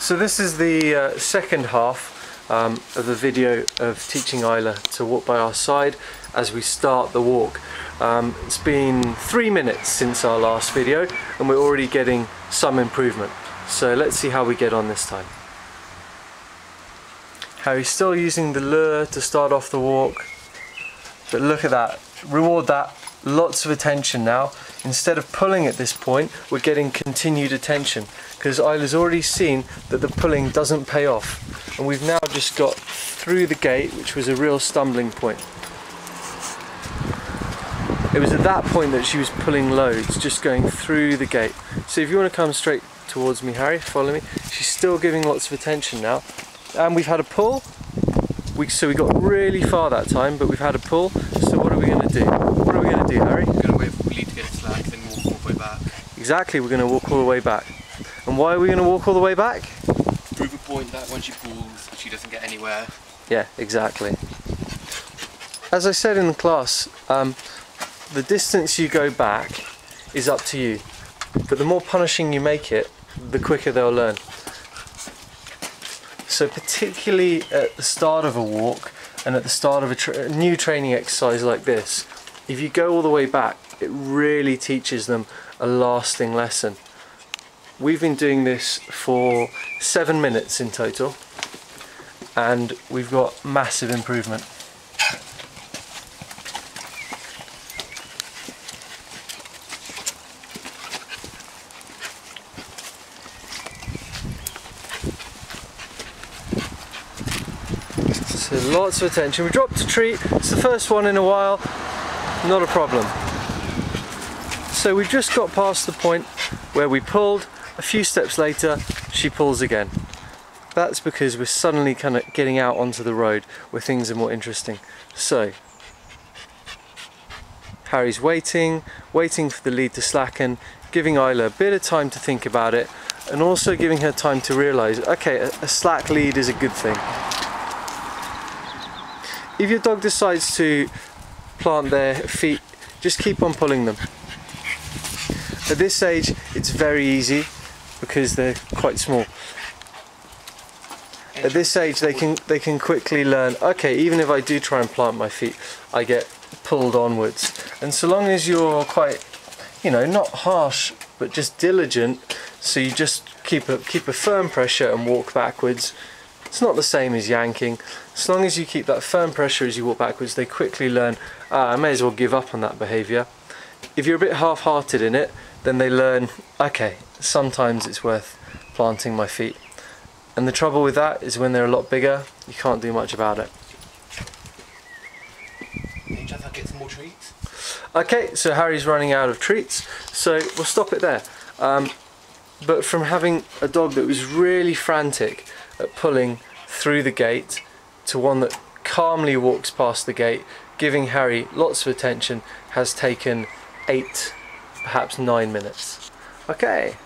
So this is the uh, second half um, of the video of teaching Ayla to walk by our side as we start the walk. Um, it's been three minutes since our last video and we're already getting some improvement. So let's see how we get on this time. Harry's still using the lure to start off the walk. But look at that, reward that, lots of attention now. Instead of pulling at this point, we're getting continued attention because Ayla's already seen that the pulling doesn't pay off. And we've now just got through the gate, which was a real stumbling point. It was at that point that she was pulling loads, just going through the gate. So if you want to come straight towards me, Harry, follow me. She's still giving lots of attention now. And we've had a pull. We, so we got really far that time, but we've had a pull. So what are we going to do? Do, Harry? We're going to wait for Lee to get slack, then walk all the way back. Exactly, we're going to walk all the way back. And why are we going to walk all the way back? Prove a point that when she pulls, she doesn't get anywhere. Yeah, exactly. As I said in the class, um, the distance you go back is up to you. But the more punishing you make it, the quicker they'll learn. So particularly at the start of a walk and at the start of a, tra a new training exercise like this, if you go all the way back, it really teaches them a lasting lesson. We've been doing this for seven minutes in total and we've got massive improvement. So lots of attention. We dropped a treat. It's the first one in a while. Not a problem. So we've just got past the point where we pulled. A few steps later, she pulls again. That's because we're suddenly kind of getting out onto the road where things are more interesting. So, Harry's waiting, waiting for the lead to slacken, giving Ayla a bit of time to think about it, and also giving her time to realise, okay, a slack lead is a good thing. If your dog decides to plant their feet, just keep on pulling them. At this age, it's very easy because they're quite small. At this age, they can they can quickly learn. Okay, even if I do try and plant my feet, I get pulled onwards. And so long as you're quite, you know, not harsh, but just diligent, so you just keep a keep a firm pressure and walk backwards. It's not the same as yanking. As long as you keep that firm pressure as you walk backwards, they quickly learn, ah, I may as well give up on that behaviour. If you're a bit half-hearted in it, then they learn, okay, sometimes it's worth planting my feet. And the trouble with that is when they're a lot bigger, you can't do much about it. get some more treats? Okay, so Harry's running out of treats, so we'll stop it there. Um, but from having a dog that was really frantic at pulling through the gate to one that calmly walks past the gate, giving Harry lots of attention, has taken eight, perhaps nine minutes. Okay,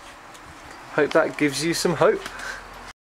hope that gives you some hope.